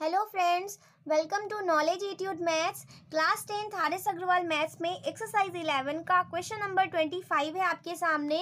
Hello friends welcome to knowledge attitude maths class tenth हारिस Aggarwal maths में exercise eleven का question number twenty five है आपके सामने.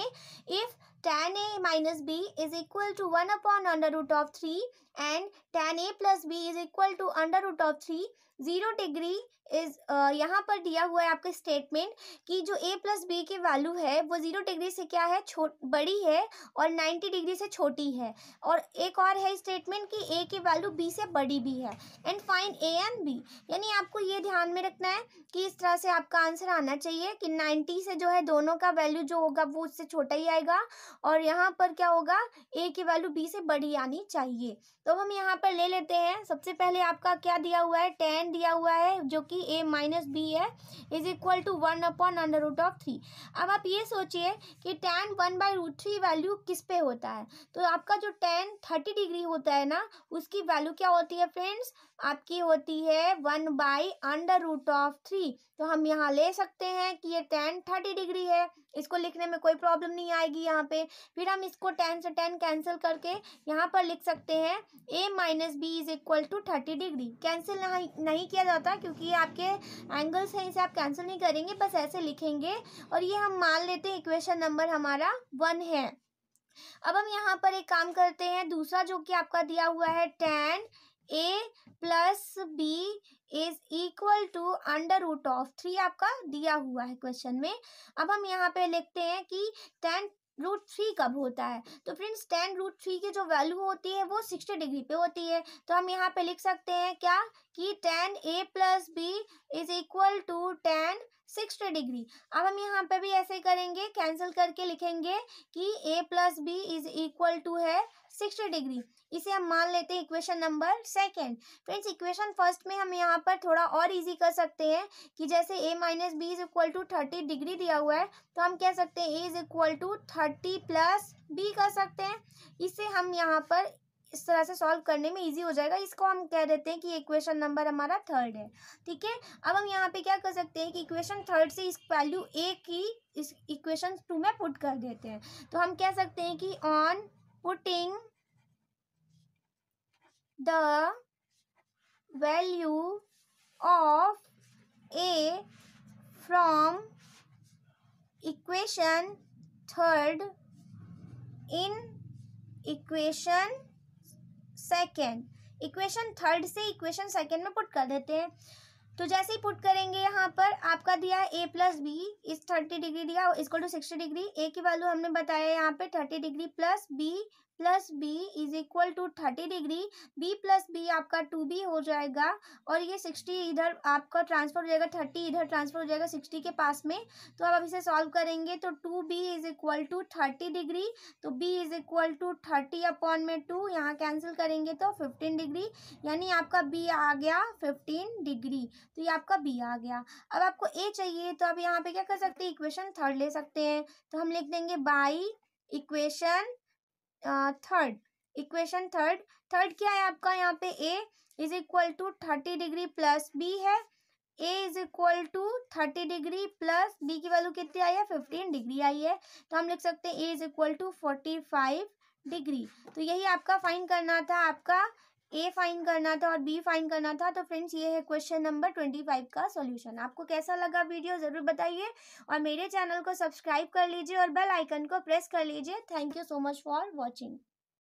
If tan A minus B is equal to one upon under root of three and tan A plus B is equal to under root of three zero degree is यहाँ पर दिया हुआ है आपका statement कि जो ए प्लस बी की value है, वो ज़ीरो डिग्री से क्या है? छोट, बड़ी है और नाइन्टी डिग्री से छोटी है। और एक और है स्टेटमेंट कि ए की वैल्यू बी से बड़ी भी है। And find A and B यानी आपको ये ध्यान में रखना है कि इस तरह से आपका आंसर आना चाहिए कि नाइन्टी से जो है दोनों का वैल्यू जो होगा, वो उससे छोटा ही आएगा और यहाँ पर क्या होगा? ए की वैल्यू बी से बड़ी आनी चाहिए। तो हम यहाँ पर ले लेते हैं। सबसे पहले आपका क्या दिया हुआ है? टेन दिया हुआ है, जो कि ए माइनस बी है is equal to one upon under root of three अब आप ये सोचिए कि tan one by root three value किस पे होता है? तो आपका जो टेन थर्टी डिग्री होता है ना, उसकी वैल्यू क्या होती है फ्रेंड्स आपकी होती है one by under root of three तो हम यहाँ ले सकते हैं कि ये टेन थर्टी डिग्री है। इसको लिखने में कोई प्रॉब्लम नहीं आएगी यहाँ पे। फिर हम इसको टेन से टेन कैंसिल करके यहाँ पर लिख सकते हैं A minus B is equal to thirty degree cancel नहीं नहीं किया जाता क्योंकि आपके एंगल्स हैं, इसे आप कैंसिल नहीं करेंगे, बस ऐसे लिखेंगे। और ये हम मान लेते हैं इक्वेशन नंबर हमारा वन है। अब हम यहाँ पर एक काम करते हैं, दूसरा जो कि आपका दिया हुआ है tan A plus B is equal to under root of three आपका दिया हुआ है क्वेश्चन में। अब हम यहाँ पे लिखते हैं कि टेन रूट थ्री कब होता है? तो फ्रेंड्स टेन रूट थ्री की जो वैल्यू होती है, वो सिक्सटी डिग्री पे होती है। तो हम यहाँ पे लिख सकते हैं क्या? कि tan A plus B is equal to tan sixty degree. अब हम यहाँ पे भी ऐसे करेंगे, कैंसिल करके लिखेंगे कि A plus B is equal to है सिक्सटी डिग्री। इसे हम मान लेते हैं equation number second friends equation first में हम यहाँ पर थोड़ा और इजी कर सकते हैं कि जैसे A minus B is equal to thirty degree दिया हुआ है तो हम कह सकते हैं A is equal to thirty plus B कर सकते हैं। इसे हम यहाँ पर इस तरह से सॉल्व करने में इजी हो जाएगा। इसको हम कह देते हैं कि इक्वेशन नंबर हमारा थर्ड है। ठीक है? अब हम यहाँ पे क्या कर सकते हैं कि इक्वेशन थर्ड से इस वैल्यू ए की इस इक्वेशन टू में पुट कर देते हैं। तो हम कह सकते हैं कि on putting the value of A from equation third in equation second equation third से इक्वेशन सेकेंड में पुट कर देते हैं। तो जैसे ही पुट करेंगे यहाँ पर, आपका दिया है A plus B is thirty degree दिया, इसको टू सिक्सटी डिग्री ए की वैल्यू हमने बताया यहाँ पे thirty degree plus B plus B is equal to thirty degree, B plus B आपका टू बी हो जाएगा और ये सिक्सटी इधर आपका ट्रांसफ़र हो जाएगा थर्टी, इधर ट्रांसफ़र हो जाएगा सिक्सटी के पास में। तो अब इसे सॉल्व करेंगे तो two B is equal to thirty degree तो B is equal to thirty upon में टू, यहाँ कैंसिल करेंगे तो फिफ्टीन डिग्री, यानी आपका बी आ गया फिफ्टीन डिग्री तो ये आपका बी आ गया। अब आपको ए चाहिए तो आप यहाँ पे क्या कर सकते हैं, इक्वेशन थर्ड ले सकते हैं। तो हम लिख देंगे by equation third equation third third क्या है आपका यहाँ पे? A is equal to thirty degree plus B है। A is equal to thirty degree plus B की वैल्यू कितनी आई है? फिफ्टीन डिग्री आई है। तो हम लिख सकते हैं A is equal to forty five degree तो यही आपका फाइन करना था आपका ए फाइन करना था और बी फाइन करना था तो फ्रेंड्स ये है क्वेश्चन नंबर ट्वेंटी फाइव का सॉल्यूशन आपको कैसा लगा वीडियो ज़रूर बताइए और मेरे चैनल को सब्सक्राइब कर लीजिए और बेल आइकन को प्रेस कर लीजिए. Thank you so much for watching